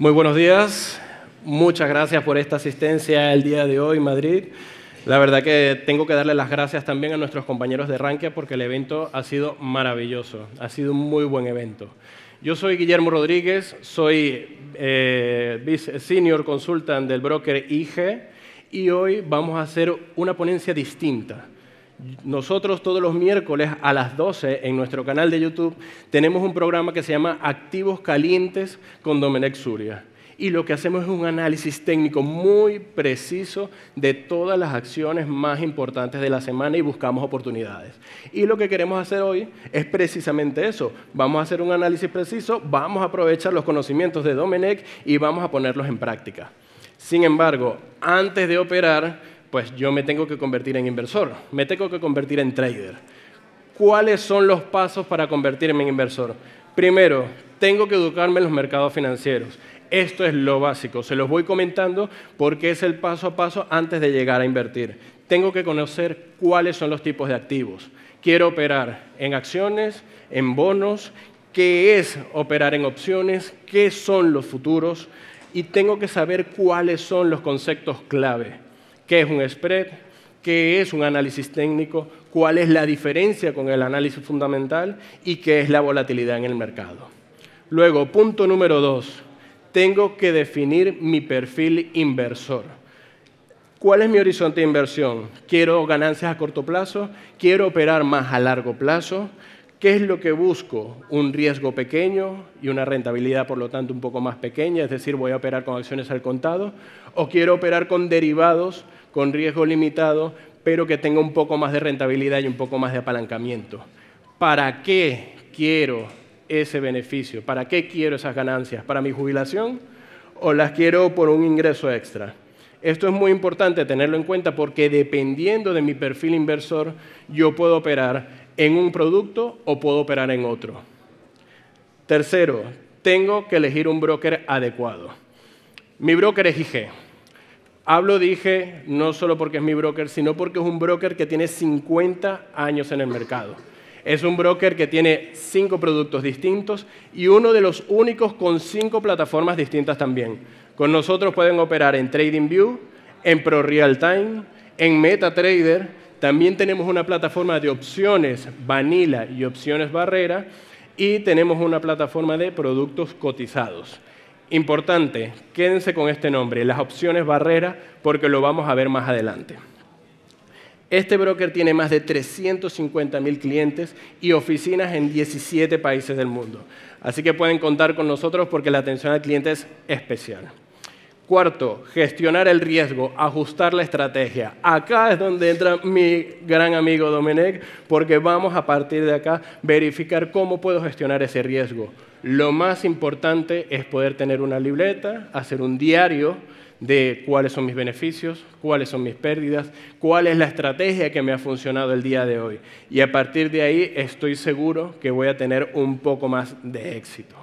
Muy buenos días. Muchas gracias por esta asistencia el día de hoy, Madrid. La verdad que tengo que darle las gracias también a nuestros compañeros de Rankia porque el evento ha sido maravilloso, ha sido un muy buen evento. Yo soy Guillermo Rodríguez, soy eh, Senior Consultant del broker IG y hoy vamos a hacer una ponencia distinta. Nosotros todos los miércoles a las 12 en nuestro canal de YouTube tenemos un programa que se llama Activos Calientes con Domenech Suria. Y lo que hacemos es un análisis técnico muy preciso de todas las acciones más importantes de la semana y buscamos oportunidades. Y lo que queremos hacer hoy es precisamente eso. Vamos a hacer un análisis preciso, vamos a aprovechar los conocimientos de Domenech y vamos a ponerlos en práctica. Sin embargo, antes de operar, pues yo me tengo que convertir en inversor, me tengo que convertir en trader. ¿Cuáles son los pasos para convertirme en inversor? Primero, tengo que educarme en los mercados financieros. Esto es lo básico, se los voy comentando porque es el paso a paso antes de llegar a invertir. Tengo que conocer cuáles son los tipos de activos. Quiero operar en acciones, en bonos, qué es operar en opciones, qué son los futuros y tengo que saber cuáles son los conceptos clave qué es un spread, qué es un análisis técnico, cuál es la diferencia con el análisis fundamental y qué es la volatilidad en el mercado. Luego, punto número dos, tengo que definir mi perfil inversor. ¿Cuál es mi horizonte de inversión? ¿Quiero ganancias a corto plazo? ¿Quiero operar más a largo plazo? ¿Qué es lo que busco? Un riesgo pequeño y una rentabilidad, por lo tanto, un poco más pequeña, es decir, voy a operar con acciones al contado, o quiero operar con derivados con riesgo limitado, pero que tenga un poco más de rentabilidad y un poco más de apalancamiento. ¿Para qué quiero ese beneficio? ¿Para qué quiero esas ganancias? ¿Para mi jubilación o las quiero por un ingreso extra? Esto es muy importante tenerlo en cuenta porque dependiendo de mi perfil inversor, yo puedo operar en un producto o puedo operar en otro. Tercero, tengo que elegir un broker adecuado. Mi broker es IG. Hablo, dije, no solo porque es mi broker, sino porque es un broker que tiene 50 años en el mercado. Es un broker que tiene cinco productos distintos y uno de los únicos con cinco plataformas distintas también. Con nosotros pueden operar en TradingView, en Pro Real Time, en MetaTrader. También tenemos una plataforma de opciones Vanilla y opciones Barrera y tenemos una plataforma de productos cotizados. Importante, quédense con este nombre, las opciones barrera, porque lo vamos a ver más adelante. Este broker tiene más de 350.000 clientes y oficinas en 17 países del mundo. Así que pueden contar con nosotros porque la atención al cliente es especial. Cuarto, gestionar el riesgo, ajustar la estrategia. Acá es donde entra mi gran amigo Domenech, porque vamos a partir de acá verificar cómo puedo gestionar ese riesgo. Lo más importante es poder tener una libreta, hacer un diario de cuáles son mis beneficios, cuáles son mis pérdidas, cuál es la estrategia que me ha funcionado el día de hoy. Y a partir de ahí estoy seguro que voy a tener un poco más de éxito.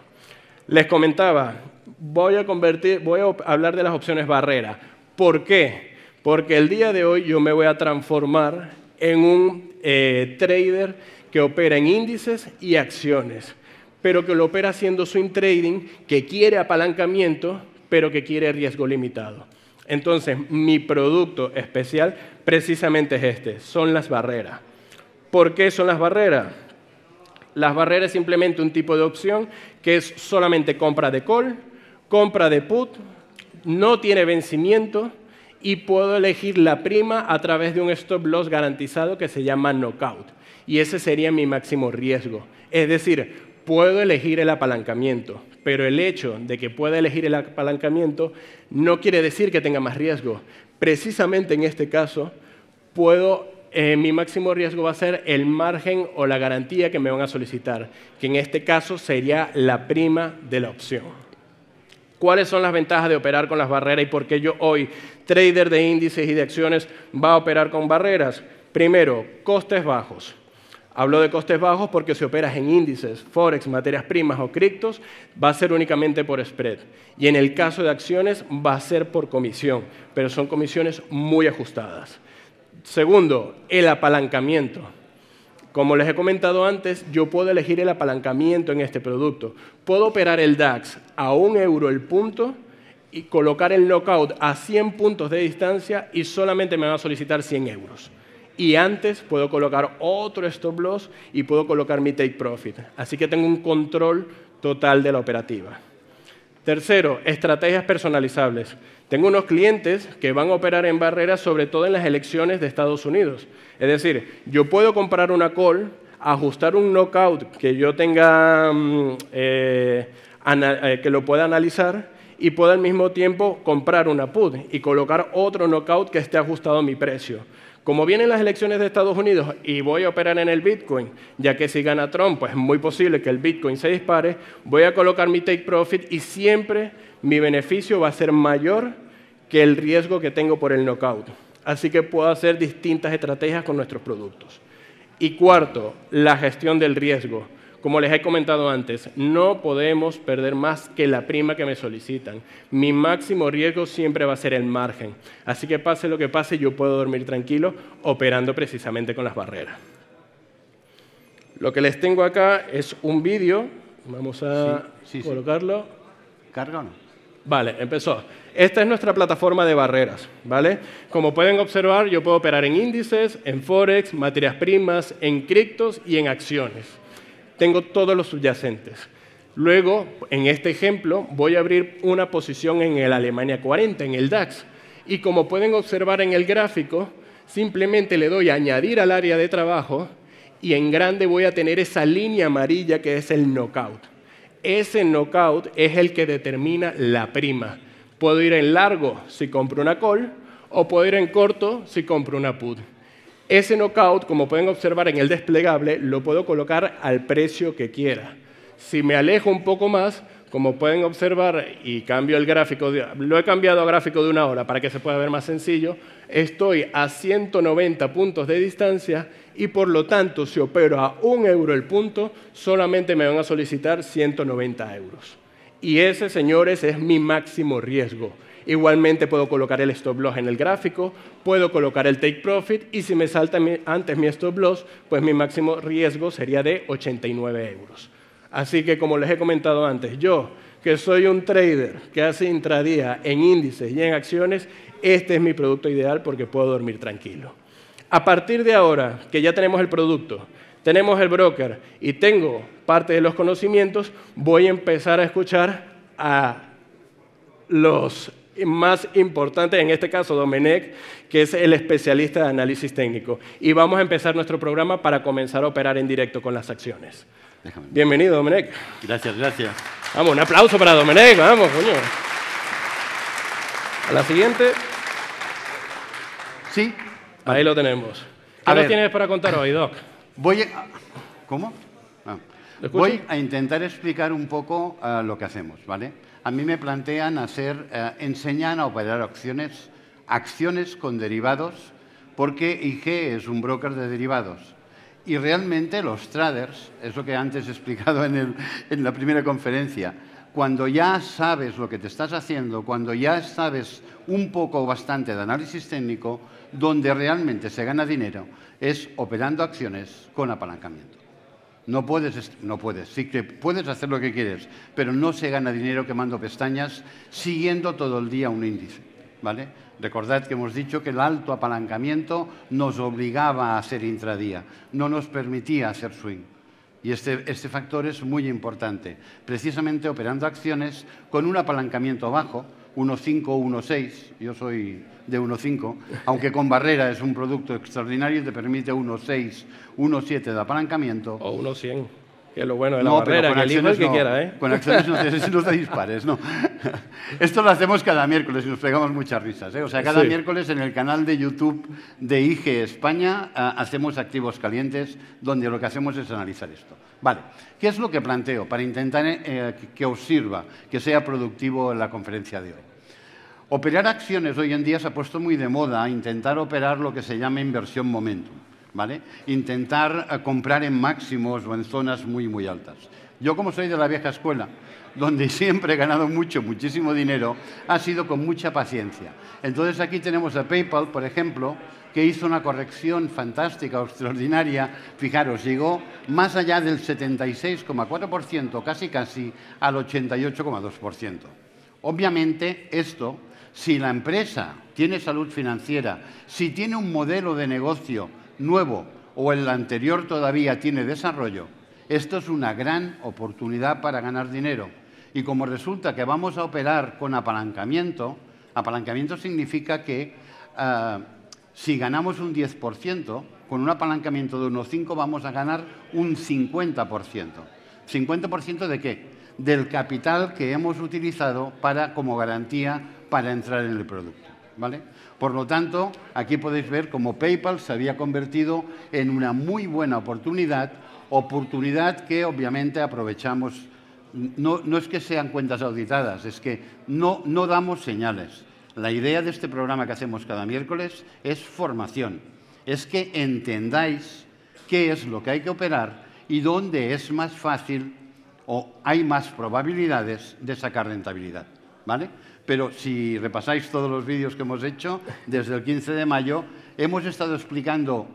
Les comentaba, voy a, convertir, voy a hablar de las opciones barrera. ¿Por qué? Porque el día de hoy yo me voy a transformar en un eh, trader que opera en índices y acciones, pero que lo opera haciendo swing trading, que quiere apalancamiento, pero que quiere riesgo limitado. Entonces, mi producto especial precisamente es este, son las barreras. ¿Por qué son las barreras? Las barreras es simplemente un tipo de opción que es solamente compra de call, compra de put, no tiene vencimiento y puedo elegir la prima a través de un stop loss garantizado que se llama knockout. Y ese sería mi máximo riesgo. Es decir, puedo elegir el apalancamiento, pero el hecho de que pueda elegir el apalancamiento no quiere decir que tenga más riesgo. Precisamente en este caso, puedo, eh, mi máximo riesgo va a ser el margen o la garantía que me van a solicitar, que en este caso sería la prima de la opción. ¿Cuáles son las ventajas de operar con las barreras y por qué yo hoy, trader de índices y de acciones, va a operar con barreras? Primero, costes bajos. Hablo de costes bajos porque si operas en índices, forex, materias primas o criptos, va a ser únicamente por spread. Y en el caso de acciones va a ser por comisión, pero son comisiones muy ajustadas. Segundo, el apalancamiento. Como les he comentado antes, yo puedo elegir el apalancamiento en este producto. Puedo operar el DAX a un euro el punto y colocar el knockout a 100 puntos de distancia y solamente me va a solicitar 100 euros. Y antes puedo colocar otro stop loss y puedo colocar mi take profit. Así que tengo un control total de la operativa. Tercero, estrategias personalizables. Tengo unos clientes que van a operar en barreras, sobre todo en las elecciones de Estados Unidos. Es decir, yo puedo comprar una call, ajustar un knockout que yo tenga, mm, eh, eh, que lo pueda analizar y puedo al mismo tiempo comprar una put y colocar otro knockout que esté ajustado a mi precio. Como vienen las elecciones de Estados Unidos y voy a operar en el Bitcoin, ya que si gana Trump, pues es muy posible que el Bitcoin se dispare, voy a colocar mi take profit y siempre mi beneficio va a ser mayor que el riesgo que tengo por el knockout. Así que puedo hacer distintas estrategias con nuestros productos. Y cuarto, la gestión del riesgo. Como les he comentado antes, no podemos perder más que la prima que me solicitan. Mi máximo riesgo siempre va a ser el margen. Así que pase lo que pase, yo puedo dormir tranquilo operando precisamente con las barreras. Lo que les tengo acá es un vídeo. Vamos a colocarlo. ¿Carga o no? Vale, empezó. Esta es nuestra plataforma de barreras, ¿vale? Como pueden observar, yo puedo operar en índices, en forex, materias primas, en criptos y en acciones tengo todos los subyacentes. Luego, en este ejemplo, voy a abrir una posición en el Alemania 40, en el DAX. Y como pueden observar en el gráfico, simplemente le doy a añadir al área de trabajo y en grande voy a tener esa línea amarilla que es el knockout. Ese knockout es el que determina la prima. Puedo ir en largo si compro una call o puedo ir en corto si compro una put. Ese knockout, como pueden observar en el desplegable, lo puedo colocar al precio que quiera. Si me alejo un poco más, como pueden observar, y cambio el gráfico, lo he cambiado a gráfico de una hora para que se pueda ver más sencillo, estoy a 190 puntos de distancia y por lo tanto, si opero a un euro el punto, solamente me van a solicitar 190 euros. Y ese, señores, es mi máximo riesgo. Igualmente puedo colocar el stop loss en el gráfico, puedo colocar el take profit y si me salta antes mi stop loss, pues mi máximo riesgo sería de 89 euros. Así que como les he comentado antes, yo que soy un trader que hace intradía en índices y en acciones, este es mi producto ideal porque puedo dormir tranquilo. A partir de ahora que ya tenemos el producto, tenemos el broker y tengo parte de los conocimientos, voy a empezar a escuchar a los más importante, en este caso Domenech, que es el especialista de análisis técnico. Y vamos a empezar nuestro programa para comenzar a operar en directo con las acciones. Bienvenido, Domenech. Gracias, gracias. Vamos, un aplauso para Domenech, vamos, coño. A la siguiente. Sí. Ahí lo tenemos. ¿Qué nos tienes para contar hoy, Doc? Voy a... ¿Cómo? Ah. Voy a intentar explicar un poco uh, lo que hacemos, ¿vale? A mí me plantean hacer, eh, enseñan a operar acciones, acciones con derivados, porque IG es un broker de derivados. Y realmente los traders, es lo que antes he explicado en, en la primera conferencia, cuando ya sabes lo que te estás haciendo, cuando ya sabes un poco o bastante de análisis técnico, donde realmente se gana dinero es operando acciones con apalancamiento. No puedes, no puedes, sí que puedes hacer lo que quieres, pero no se gana dinero quemando pestañas siguiendo todo el día un índice. ¿vale? Recordad que hemos dicho que el alto apalancamiento nos obligaba a hacer intradía, no nos permitía hacer swing. Y este, este factor es muy importante, precisamente operando acciones con un apalancamiento bajo, 1.5 o 1.6, yo soy de 1.5, aunque con barrera es un producto extraordinario y te permite 1.6, 1.7 de apalancamiento. O 1.100, que es lo bueno de la barrera, con que el que quiera, ¿eh? Con acciones no te, no te dispares, no. Esto lo hacemos cada miércoles y nos pegamos muchas risas, ¿eh? O sea, cada miércoles en el canal de YouTube de IG España uh, hacemos activos calientes, donde lo que hacemos es analizar esto. Vale, ¿qué es lo que planteo para intentar eh, que os sirva, que sea productivo en la conferencia de hoy? Operar acciones hoy en día se ha puesto muy de moda, intentar operar lo que se llama inversión momentum, Intentar eh, comprar en máximos o en zonas muy, muy altas. Yo, como soy de la vieja escuela, donde siempre he ganado mucho, muchísimo dinero, ha sido con mucha paciencia. Entonces aquí tenemos a PayPal, por ejemplo, que hizo una corrección fantástica extraordinaria, fijaros, llegó más allá del 76,4%, casi casi al 88,2%. Obviamente esto, si la empresa tiene salud financiera, si tiene un modelo de negocio nuevo o el anterior todavía tiene desarrollo, esto es una gran oportunidad para ganar dinero. Y como resulta que vamos a operar con apalancamiento, apalancamiento significa que ah, si ganamos un 10%, con un apalancamiento de unos 5 vamos a ganar un 50%. ¿50% de qué? Del capital que hemos utilizado para, como garantía para entrar en el producto. Por lo tanto, aquí podéis ver cómo PayPal se había convertido en una muy buena oportunidad, oportunidad que obviamente aprovechamos. No, no es que sean cuentas auditadas, es que no, no damos señales. La idea de este programa que hacemos cada miércoles es formación, es que entendáis qué es lo que hay que operar y dónde es más fácil o hay más probabilidades de sacar rentabilidad. ¿vale? Pero si repasáis todos los vídeos que hemos hecho, desde el 15 de mayo, hemos estado explicando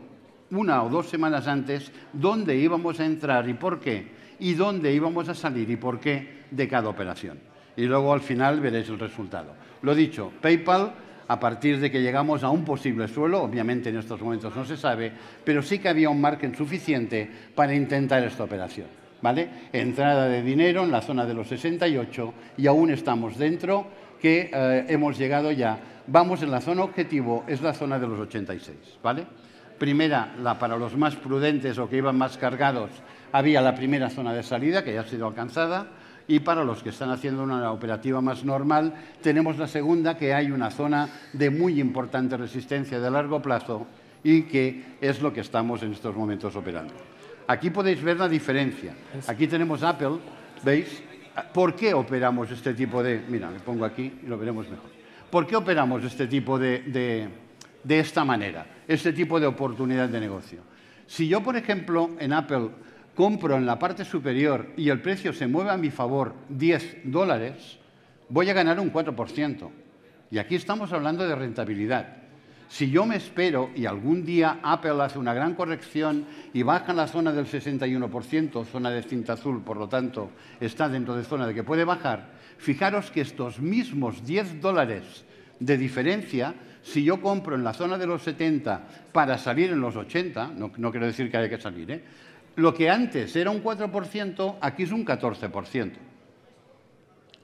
una o dos semanas antes dónde íbamos a entrar y por qué, y dónde íbamos a salir y por qué de cada operación. Y luego al final veréis el resultado. Lo dicho, PayPal, a partir de que llegamos a un posible suelo, obviamente en estos momentos no se sabe, pero sí que había un margen suficiente para intentar esta operación. ¿vale? Entrada de dinero en la zona de los 68 y aún estamos dentro, que eh, hemos llegado ya. Vamos en la zona objetivo, es la zona de los 86. ¿vale? Primera, la para los más prudentes o que iban más cargados, había la primera zona de salida que ya ha sido alcanzada y para los que están haciendo una operativa más normal, tenemos la segunda, que hay una zona de muy importante resistencia de largo plazo y que es lo que estamos en estos momentos operando. Aquí podéis ver la diferencia. Aquí tenemos Apple, ¿veis? ¿Por qué operamos este tipo de...? Mira, le pongo aquí y lo veremos mejor. ¿Por qué operamos este tipo de, de, de esta manera, este tipo de oportunidad de negocio? Si yo, por ejemplo, en Apple compro en la parte superior y el precio se mueve a mi favor 10 dólares, voy a ganar un 4%. Y aquí estamos hablando de rentabilidad. Si yo me espero y algún día Apple hace una gran corrección y baja la zona del 61%, zona de cinta azul, por lo tanto, está dentro de zona de que puede bajar, fijaros que estos mismos 10 dólares de diferencia, si yo compro en la zona de los 70 para salir en los 80, no, no quiero decir que haya que salir, ¿eh? Lo que antes era un 4%, aquí es un 14%.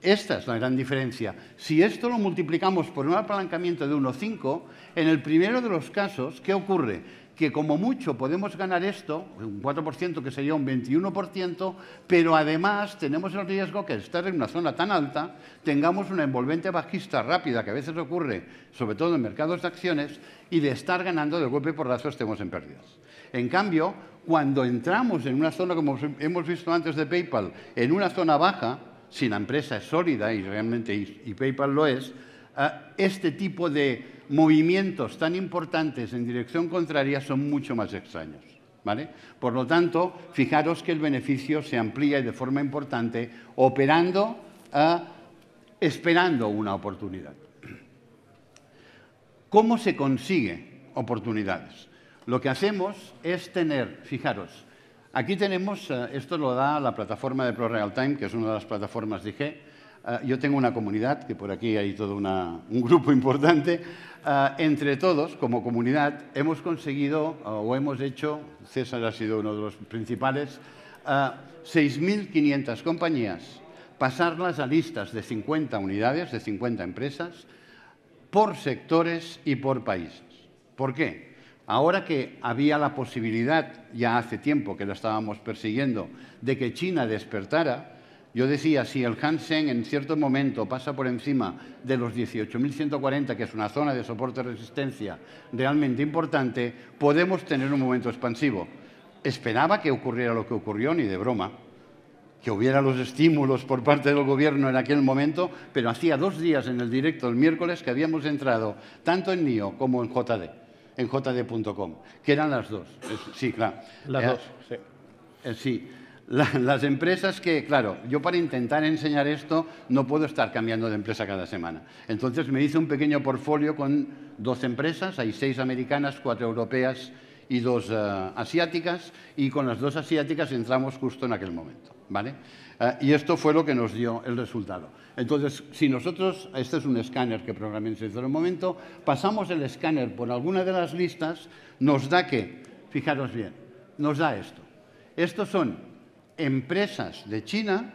Esta es la gran diferencia. Si esto lo multiplicamos por un apalancamiento de 1,5, en el primero de los casos, ¿qué ocurre? Que como mucho podemos ganar esto, un 4% que sería un 21%, pero además tenemos el riesgo que estar en una zona tan alta tengamos una envolvente bajista rápida, que a veces ocurre, sobre todo en mercados de acciones, y de estar ganando de golpe por razo estemos en pérdidas. En cambio, cuando entramos en una zona, como hemos visto antes de PayPal, en una zona baja, si la empresa es sólida y realmente y PayPal lo es, eh, este tipo de movimientos tan importantes en dirección contraria son mucho más extraños. ¿vale? Por lo tanto, fijaros que el beneficio se amplía de forma importante operando, eh, esperando una oportunidad. ¿Cómo se consigue oportunidades? Lo que hacemos es tener, fijaros, aquí tenemos, eh, esto lo da la plataforma de Pro Real Time, que es una de las plataformas de IG. Eh, yo tengo una comunidad, que por aquí hay todo un grupo importante. Eh, entre todos, como comunidad, hemos conseguido o hemos hecho, César ha sido uno de los principales, 6.500 compañías, pasarlas a listas de 50 unidades, de 50 empresas, por sectores y por países. ¿Por qué? Ahora que había la posibilidad, ya hace tiempo que lo estábamos persiguiendo, de que China despertara, yo decía, si el Hansen en cierto momento pasa por encima de los 18.140, que es una zona de soporte resistencia realmente importante, podemos tener un momento expansivo. Esperaba que ocurriera lo que ocurrió, ni de broma, que hubiera los estímulos por parte del gobierno en aquel momento, pero hacía dos días en el directo el miércoles que habíamos entrado tanto en NIO como en JD en jd.com, que eran las dos. Sí, claro. Las dos, sí. Eh, sí. las empresas que, claro, yo para intentar enseñar esto no puedo estar cambiando de empresa cada semana. Entonces me hice un pequeño portfolio con dos empresas, hay seis americanas, cuatro europeas y dos eh, asiáticas, y con las dos asiáticas entramos justo en aquel momento. ¿vale? Eh, y esto fue lo que nos dio el resultado. Entonces, si nosotros, este es un escáner que programé en un momento, pasamos el escáner por alguna de las listas, nos da que, fijaros bien, nos da esto. Estos son empresas de China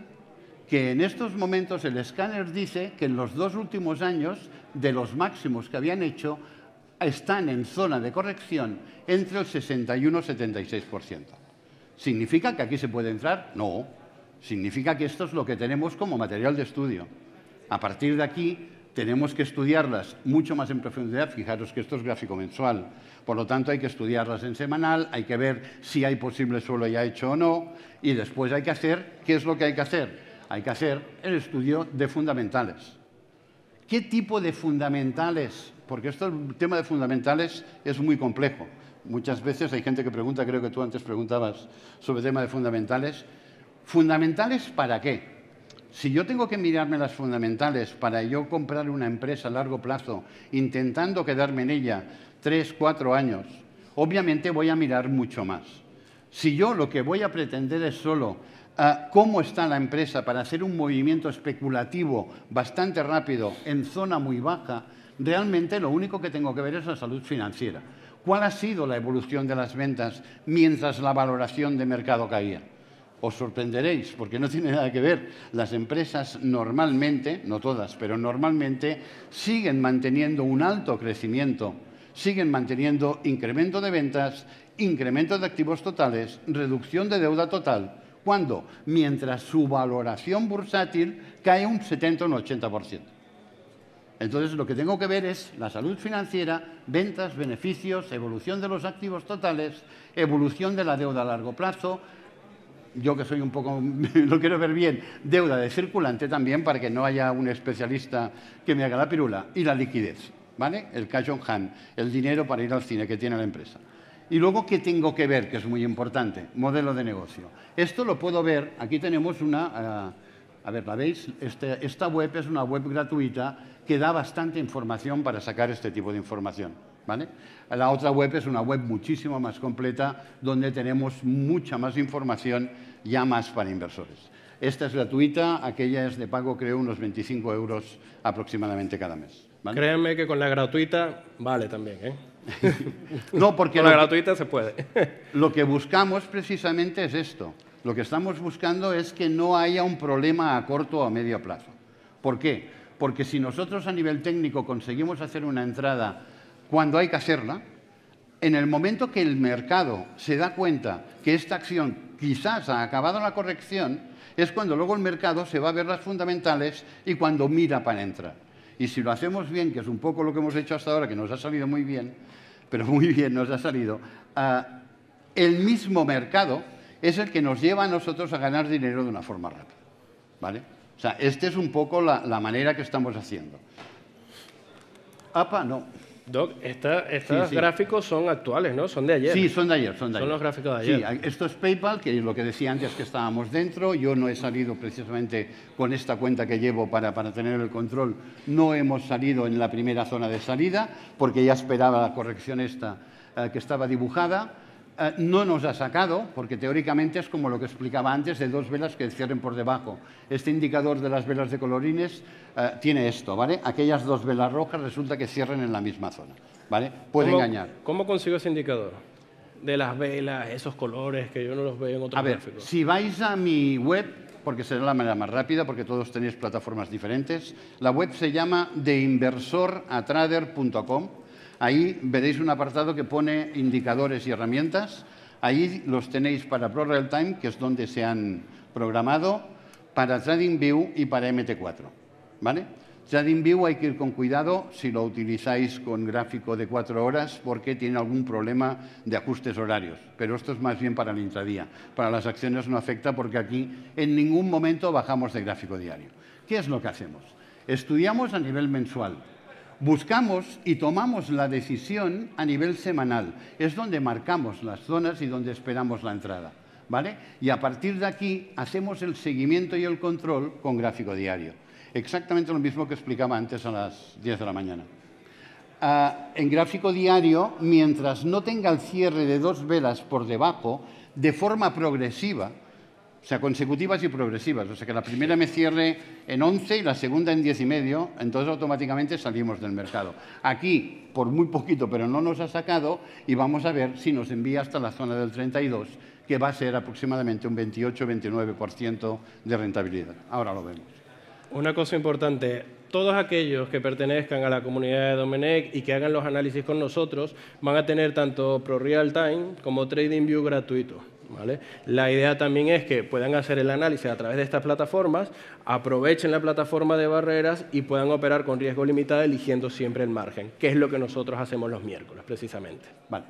que en estos momentos el escáner dice que en los dos últimos años, de los máximos que habían hecho, están en zona de corrección entre el 61 y el 76%. ¿Significa que aquí se puede entrar? No. Significa que esto es lo que tenemos como material de estudio. A partir de aquí tenemos que estudiarlas mucho más en profundidad. Fijaros que esto es gráfico mensual. Por lo tanto, hay que estudiarlas en semanal, hay que ver si hay posible suelo ya hecho o no, y después hay que hacer, ¿qué es lo que hay que hacer? Hay que hacer el estudio de fundamentales. ¿Qué tipo de fundamentales? Porque esto, el tema de fundamentales es muy complejo. Muchas veces hay gente que pregunta, creo que tú antes preguntabas sobre el tema de fundamentales. ¿Fundamentales para qué? Si yo tengo que mirarme las fundamentales para yo comprar una empresa a largo plazo, intentando quedarme en ella tres, cuatro años, obviamente voy a mirar mucho más. Si yo lo que voy a pretender es solo ah, cómo está la empresa para hacer un movimiento especulativo bastante rápido en zona muy baja, realmente lo único que tengo que ver es la salud financiera. ¿Cuál ha sido la evolución de las ventas mientras la valoración de mercado caía? os sorprenderéis, porque no tiene nada que ver. Las empresas normalmente, no todas, pero normalmente, siguen manteniendo un alto crecimiento, siguen manteniendo incremento de ventas, incremento de activos totales, reducción de deuda total. ¿Cuándo? Mientras su valoración bursátil cae un 70 o un 80%. Entonces, lo que tengo que ver es la salud financiera, ventas, beneficios, evolución de los activos totales, evolución de la deuda a largo plazo, yo que soy un poco, lo quiero ver bien, deuda de circulante también para que no haya un especialista que me haga la pirula y la liquidez, ¿vale? El cash on hand, el dinero para ir al cine que tiene la empresa. Y luego, ¿qué tengo que ver? Que es muy importante, modelo de negocio. Esto lo puedo ver, aquí tenemos una, uh, a ver, ¿la veis? Este, esta web es una web gratuita que da bastante información para sacar este tipo de información. ¿vale? La otra web es una web muchísimo más completa donde tenemos mucha más información ya más para inversores. Esta es gratuita, aquella es de pago, creo, unos 25 euros aproximadamente cada mes. Créanme que con la gratuita vale también, ¿eh? no, porque con la gratuita se puede. lo que buscamos precisamente es esto. Lo que estamos buscando es que no haya un problema a corto o a medio plazo. ¿Por qué? Porque si nosotros a nivel técnico conseguimos hacer una entrada cuando hay que hacerla, en el momento que el mercado se da cuenta que esta acción quizás ha acabado la corrección, es cuando luego el mercado se va a ver las fundamentales y cuando mira para entrar. Y si lo hacemos bien, que es un poco lo que hemos hecho hasta ahora, que nos ha salido muy bien, pero muy bien nos ha salido, ah, el mismo mercado es el que nos lleva a nosotros a ganar dinero de una forma rápida. ¿Vale? O sea, esta es un poco la, la manera que estamos haciendo. APA, no. Doc, estos gráficos son actuales, ¿no? Son de ayer. Sí, son de ayer, son de Son los gráficos de ayer. Sí, esto es PayPal, que es lo que decía antes que estábamos dentro. Yo no he salido precisamente con esta cuenta que llevo para, para tener el control. No hemos salido en la primera zona de salida, porque ya esperaba la corrección esta eh, que estaba dibujada. Eh, no nos ha sacado, porque teóricamente es como lo que explicaba antes de dos velas que cierren por debajo. Este indicador de las velas de colorines eh, tiene esto, ¿vale? Aquellas dos velas rojas resulta que cierren en la misma zona, ¿vale? Puede engañar. ¿Cómo consigo ese indicador? De las velas, esos colores que yo no los veo en otros A ver, si vais a mi web, porque será la manera más rápida, porque todos tenéis plataformas diferentes, la web se llama deinversoratrader.com Ahí veréis un apartado que pone indicadores y herramientas. Ahí los tenéis para Pro Real Time, que es donde se han programado, para TradingView y para MT4. ¿Vale? TradingView hay que ir con cuidado si lo utilizáis con gráfico de cuatro horas porque tiene algún problema de ajustes horarios. Pero esto es más bien para el intradía. Para las acciones no afecta porque aquí en ningún momento bajamos de gráfico diario. ¿Qué es lo que hacemos? Estudiamos a nivel mensual buscamos y tomamos la decisión a nivel semanal. Es donde marcamos las zonas y donde esperamos la entrada. ¿vale? Y a partir de aquí hacemos el seguimiento y el control con gráfico diario. Exactamente lo mismo que explicaba antes a las 10 de la mañana. Ah, en gráfico diario, mientras no tenga el cierre de dos velas por debajo, de forma progresiva, o sea, consecutivas y progresivas. O sea, que la primera me cierre en 11 y la segunda en 10 y medio, entonces automáticamente salimos del mercado. Aquí, por muy poquito, pero no nos ha sacado y vamos a ver si nos envía hasta la zona del 32, que va a ser aproximadamente un 28-29% de rentabilidad. Ahora lo vemos. Una cosa importante, todos aquellos que pertenezcan a la comunidad de Domenech y que hagan los análisis con nosotros van a tener tanto Pro Real Time como TradingView gratuito. La idea también es que puedan hacer el análisis a través de estas plataformas, aprovechen la plataforma de barreras y puedan operar con riesgo limitado eligiendo siempre el margen, que es lo que nosotros hacemos los miércoles, precisamente. Vale.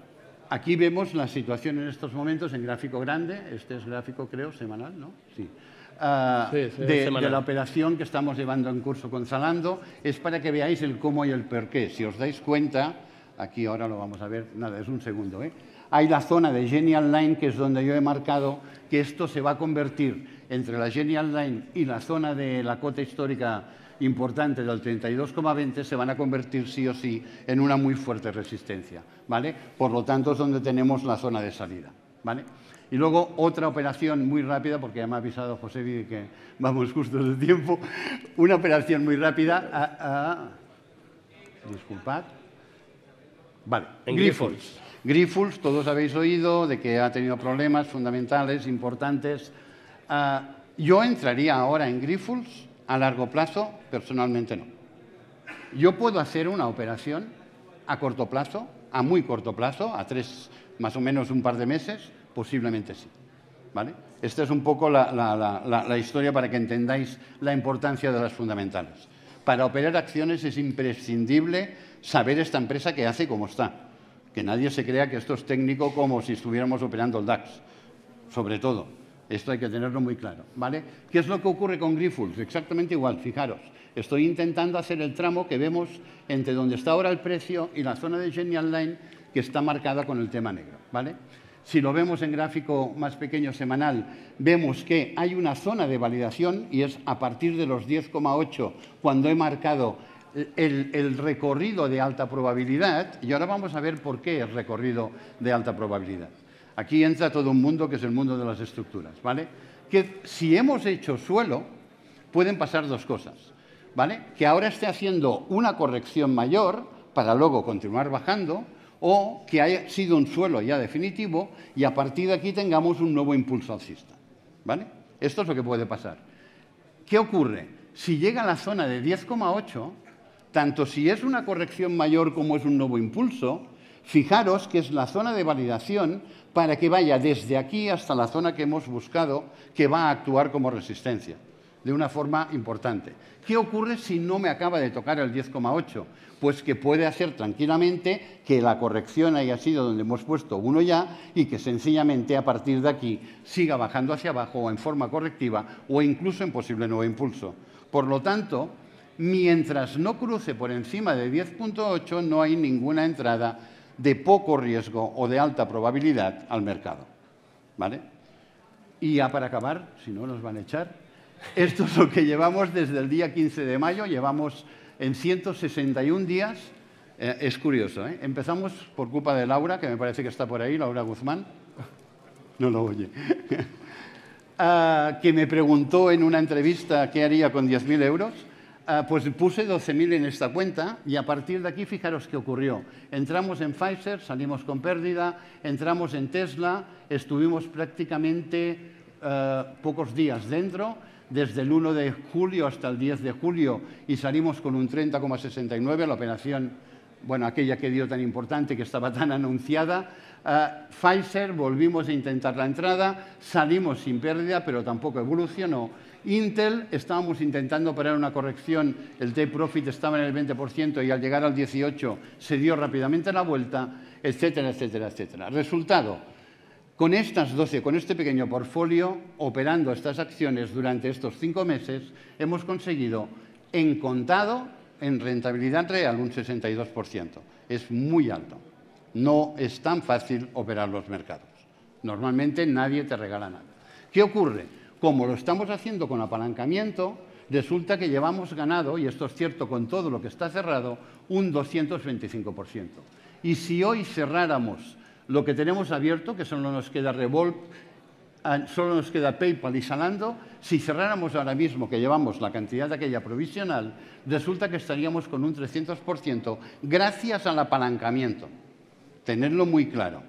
Aquí vemos la situación en estos momentos en gráfico grande. Este es gráfico, creo, semanal, ¿no? Sí. Ah, de, la operación que estamos llevando en curso con Zalando. Es para que veáis el cómo y el por qué. Si os dais cuenta, aquí ahora lo vamos a ver, nada, es un segundo, ¿eh? Hay la zona de Genial Line, que es donde yo he marcado que esto se va a convertir entre la Genial Line y la zona de la cota histórica importante del 32,20 se van a convertir sí o sí en una muy fuerte resistencia, ¿vale? Por lo tanto es donde tenemos la zona de salida, ¿vale? Y luego otra operación muy rápida, porque ya me ha avisado José de que vamos justo de tiempo, una operación muy rápida a, disculpad, vale, en Grifols. Grifols, todos habéis oído de que ha tenido problemas fundamentales, importantes. Ah, yo entraría ahora en Grifols a largo plazo, personalmente no. Yo puedo hacer una operación a corto plazo, a muy corto plazo, a tres, más o menos un par de meses, posiblemente sí. ¿Vale? Esta es un poco la, historia para que entendáis la importancia de las fundamentales. Para operar acciones es imprescindible saber esta empresa qué hace y cómo está. Que nadie se crea que esto es técnico como si estuviéramos operando el DAX, sobre todo. Esto hay que tenerlo muy claro, ¿vale? ¿Qué es lo que ocurre con Grifols? Exactamente igual, fijaros. Estoy intentando hacer el tramo que vemos entre donde está ahora el precio y la zona de Genial Line que está marcada con el tema negro, ¿vale? Si lo vemos en gráfico más pequeño semanal, vemos que hay una zona de validación y es a partir de los 10,8 cuando he marcado el, recorrido de alta probabilidad, y ahora vamos a ver por qué es recorrido de alta probabilidad. Aquí entra todo un mundo que es el mundo de las estructuras, ¿vale? Que si hemos hecho suelo, pueden pasar dos cosas, ¿vale? Que ahora esté haciendo una corrección mayor para luego continuar bajando, o que haya sido un suelo ya definitivo y a partir de aquí tengamos un nuevo impulso alcista, ¿vale? Esto es lo que puede pasar. ¿Qué ocurre? Si llega a la zona de 10,8, tanto si es una corrección mayor como es un nuevo impulso, fijaros que es la zona de validación para que vaya desde aquí hasta la zona que hemos buscado que va a actuar como resistencia, de una forma importante. ¿Qué ocurre si no me acaba de tocar el 10,8? Pues que puede hacer tranquilamente que la corrección haya sido donde hemos puesto uno ya y que sencillamente a partir de aquí siga bajando hacia abajo o en forma correctiva o incluso en posible nuevo impulso. Por lo tanto, mientras no cruce por encima de 10.8 no hay ninguna entrada de poco riesgo o de alta probabilidad al mercado. ¿Vale? Y ya para acabar, si no nos van a echar, esto es lo que llevamos desde el día 15 de mayo, llevamos en 161 días. Eh, es curioso, ¿eh? Empezamos por culpa de Laura, que me parece que está por ahí, Laura Guzmán. No lo oye. Ah, que me preguntó en una entrevista qué haría con 10.000 euros. Ah, pues puse 12.000 en esta cuenta y a partir de aquí fijaros qué ocurrió. Entramos en Pfizer, salimos con pérdida, entramos en Tesla, estuvimos prácticamente eh, pocos días dentro, desde el 1 de julio hasta el 10 de julio y salimos con un 30,69, la operación, bueno, aquella que dio tan importante, que estaba tan anunciada. Eh, Pfizer, volvimos a intentar la entrada, salimos sin pérdida, pero tampoco evolucionó Intel estábamos intentando parar una corrección, el T-Profit estaba en el 20% y al llegar al 18% se dio rápidamente la vuelta, etcétera, etcétera, etcétera. Resultado, con estas 12, con este pequeño portfolio, operando estas acciones durante estos cinco meses, hemos conseguido en contado, en rentabilidad real, un 62%. Es muy alto. No es tan fácil operar los mercados. Normalmente nadie te regala nada. ¿Qué ocurre? Como lo estamos haciendo con apalancamiento, resulta que llevamos ganado, y esto es cierto con todo lo que está cerrado, un 225%. Y si hoy cerráramos lo que tenemos abierto, que solo nos queda Revolve, ah, solo nos queda PayPal y Salando, si cerráramos ahora mismo, que llevamos la cantidad de aquella provisional, resulta que estaríamos con un 300% gracias al apalancamiento. Tenerlo muy claro.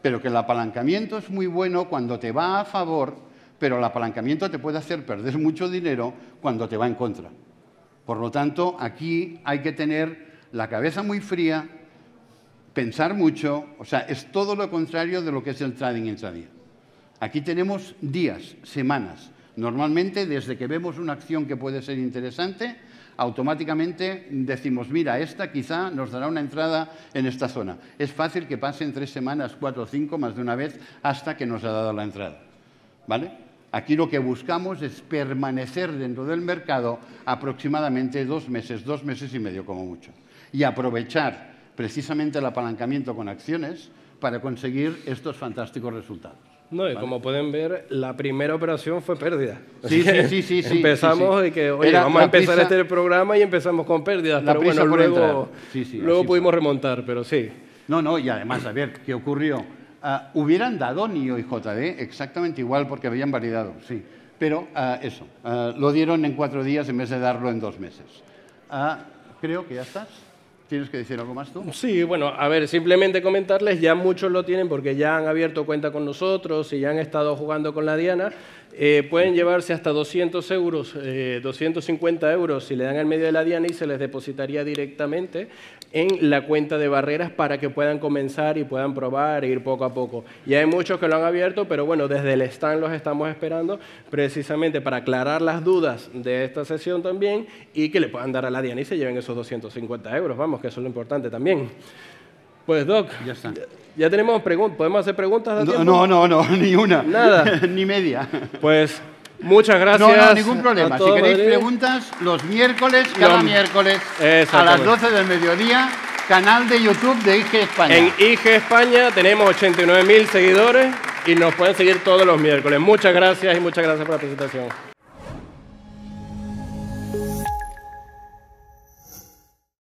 Pero que el apalancamiento es muy bueno cuando te va a favor, pero el apalancamiento te puede hacer perder mucho dinero cuando te va en contra. Por lo tanto, aquí hay que tener la cabeza muy fría, pensar mucho, o sea, es todo lo contrario de lo que es el trading intradía. Aquí tenemos días, semanas. Normalmente, desde que vemos una acción que puede ser interesante, automáticamente decimos, mira, esta quizá nos dará una entrada en esta zona. Es fácil que pasen tres semanas, cuatro o cinco, más de una vez, hasta que nos ha dado la entrada. ¿Vale? Aquí lo que buscamos es permanecer dentro del mercado aproximadamente dos meses, dos meses y medio como mucho. Y aprovechar precisamente el apalancamiento con acciones para conseguir estos fantásticos resultados. No, y como pueden ver, la primera operación fue pérdida. Sí, sí, sí, sí, Empezamos y que, oye, vamos a empezar este programa y empezamos con pérdidas, pero bueno, luego, luego pudimos remontar, pero sí. No, no, y además, a ver, ¿qué ocurrió? Ah, hubieran dado NIO y JD exactamente igual porque habían validado, sí. Pero ah, eso, ah, lo dieron en cuatro días en vez de darlo en dos meses. creo que ya estás. ¿Tienes que decir algo más tú? Sí, bueno, a ver, simplemente comentarles, ya muchos lo tienen porque ya han abierto cuenta con nosotros y ya han estado jugando con la Diana. Eh, pueden llevarse hasta 200 euros, 250 eh, euros si le dan al medio de la Diana y se les depositaría directamente en la cuenta de barreras para que puedan comenzar y puedan probar e ir poco a poco. Y hay muchos que lo han abierto, pero bueno, desde el stand los estamos esperando precisamente para aclarar las dudas de esta sesión también y que le puedan dar a la Diana y se lleven esos 250 euros, vamos, que eso es lo importante también. Pues Doc, ya, está. ya tenemos preguntas. ¿Podemos hacer preguntas? No, no, no, no, ni una. Nada. ni media. Pues muchas gracias. No, no, ningún problema. Si queréis preguntas, los miércoles, cada miércoles, a las 12 del mediodía, canal de YouTube de IG España. En IG España tenemos 89.000 seguidores y nos pueden seguir todos los miércoles. Muchas gracias y muchas gracias por la presentación.